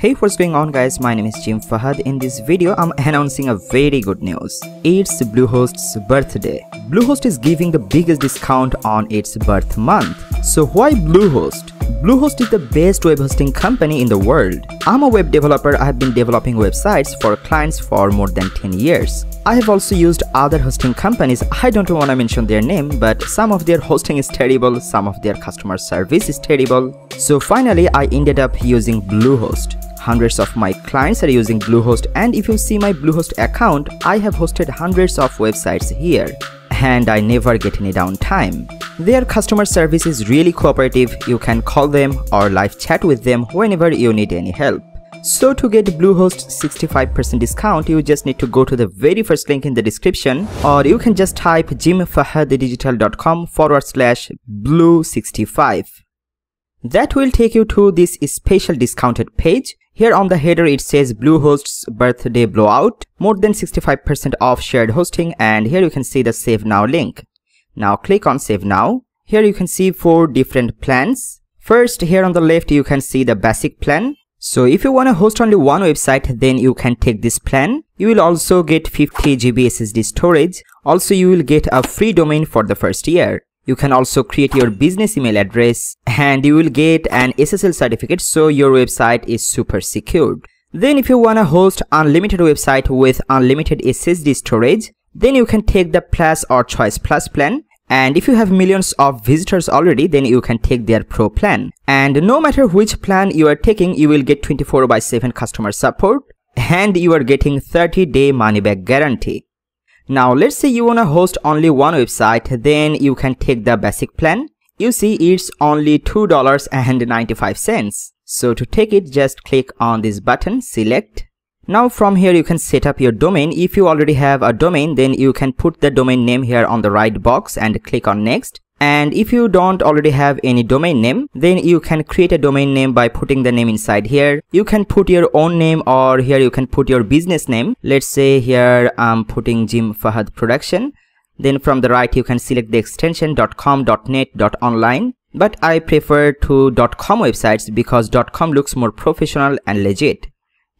Hey what's going on guys my name is Jim Fahad in this video I'm announcing a very good news it's Bluehost's birthday Bluehost is giving the biggest discount on its birth month so why Bluehost Bluehost is the best web hosting company in the world. I'm a web developer. I have been developing websites for clients for more than 10 years. I have also used other hosting companies. I don't want to mention their name, but some of their hosting is terrible, some of their customer service is terrible. So finally, I ended up using Bluehost. Hundreds of my clients are using Bluehost and if you see my Bluehost account, I have hosted hundreds of websites here and I never get any downtime. Their customer service is really cooperative, you can call them or live chat with them whenever you need any help. So to get Bluehost 65% discount, you just need to go to the very first link in the description or you can just type jimfahaddigital.com forward slash blue65. That will take you to this special discounted page. Here on the header it says Bluehost's birthday blowout, more than 65% off shared hosting and here you can see the save now link. Now click on save now. Here you can see four different plans. First here on the left you can see the basic plan. So if you want to host only one website then you can take this plan. You will also get 50 GB SSD storage. Also you will get a free domain for the first year. You can also create your business email address and you will get an SSL certificate so your website is super secured. Then if you wanna host unlimited website with unlimited SSD storage, then you can take the plus or choice plus plan. And if you have millions of visitors already then you can take their pro plan. And no matter which plan you are taking you will get 24 by 7 customer support and you are getting 30 day money back guarantee now let's say you wanna host only one website, then you can take the basic plan. You see it's only $2.95. So to take it, just click on this button, select. Now from here you can set up your domain. If you already have a domain, then you can put the domain name here on the right box and click on next and if you don't already have any domain name then you can create a domain name by putting the name inside here. You can put your own name or here you can put your business name. Let's say here i'm putting jim fahad production. Then from the right you can select the extension .com .net .online. But i prefer to .com websites because .com looks more professional and legit.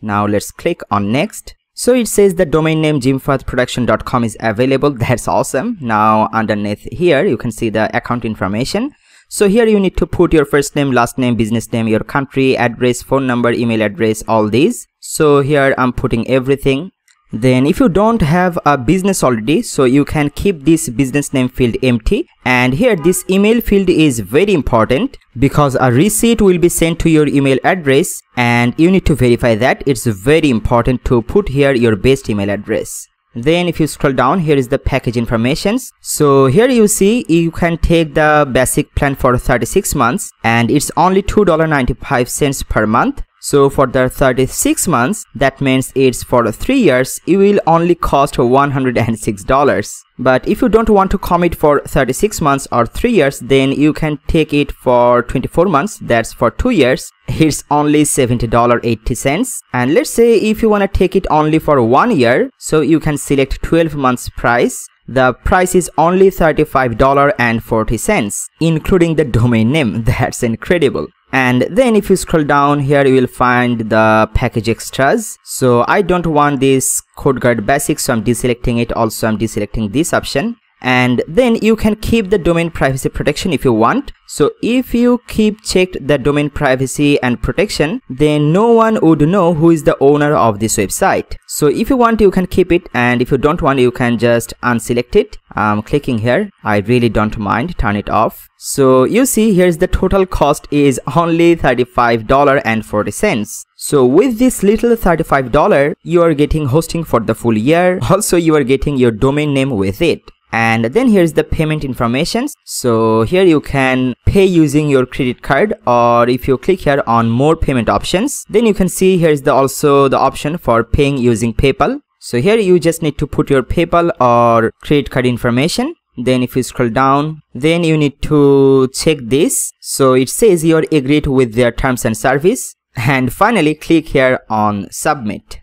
Now let's click on next so it says the domain name jimfahadproduction.com is available. That's awesome. Now underneath here, you can see the account information. So here you need to put your first name, last name, business name, your country, address, phone number, email address, all these. So here I'm putting everything then if you don't have a business already so you can keep this business name field empty. And here this email field is very important because a receipt will be sent to your email address. And you need to verify that. It's very important to put here your best email address. Then if you scroll down here is the package informations. So here you see you can take the basic plan for 36 months. And it's only $2.95 per month so for the 36 months, that means it's for 3 years, it will only cost $106. But if you don't want to commit for 36 months or 3 years, then you can take it for 24 months, that's for 2 years. It's only $70.80. And let's say if you want to take it only for 1 year, so you can select 12 months price the price is only $35.40 including the domain name that's incredible and then if you scroll down here you will find the package extras. So i don't want this codeguard basic so i'm deselecting it. Also i'm deselecting this option and then you can keep the domain privacy protection if you want. So if you keep checked the domain privacy and protection then no one would know who is the owner of this website. So if you want you can keep it. And if you don't want you can just unselect it. I'm clicking here. I really don't mind. Turn it off. So you see here's the total cost is only $35.40 so with this little $35 you are getting hosting for the full year. Also you are getting your domain name with it and then here's the payment information. So here you can pay using your credit card or if you click here on more payment options then you can see here's the also the option for paying using paypal. So here you just need to put your paypal or credit card information. Then if you scroll down then you need to check this. So it says you're agreed with their terms and service. And finally click here on submit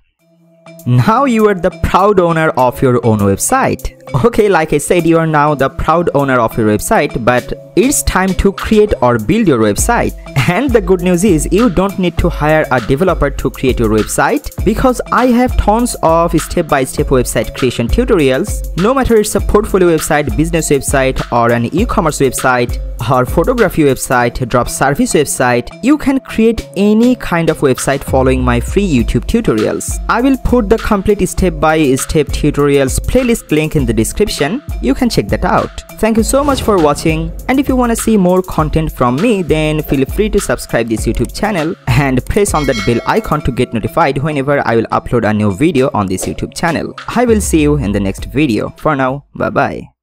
now you are the proud owner of your own website. Okay, like I said, you are now the proud owner of your website, but it's time to create or build your website. And the good news is you don't need to hire a developer to create your website because I have tons of step-by-step -step website creation tutorials. No matter it's a portfolio website, business website or an e-commerce website or photography website, drop service website, you can create any kind of website following my free YouTube tutorials. I will put the complete step-by-step -step tutorials playlist link in the description. You can check that out. Thank you so much for watching and if you want to see more content from me then feel free to subscribe this YouTube channel and press on that bell icon to get notified whenever I will upload a new video on this YouTube channel. I will see you in the next video. For now, bye bye.